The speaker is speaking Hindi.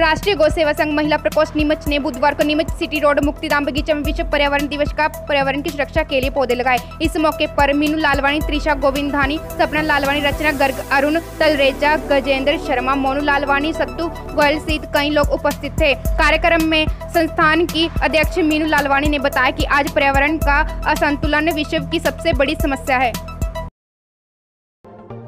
राष्ट्रीय गौ सेवा संघ महिला प्रकोष्ठ नीमच ने बुधवार को नीमच सिटी रोड, मुक्तिधाम बगीचा में विश्व पर्यावरण दिवस का पर्यावरण की सुरक्षा के लिए पौधे लगाए। इस मौके पर मीनू लालवाणी, त्रिशा गोविंदानी सपना लालवाणी, रचना गर्ग, अरुण तलरेजा, गजेंद्र शर्मा, मोनू लालवाणी, सत्तू गोयल सहित कई लोग उपस्थित थे। कार्यक्रम में संस्थान की अध्यक्ष मीनू लालवाणी ने बताया कि आज पर्यावरण का असंतुलन विश्व की सबसे बड़ी समस्या है।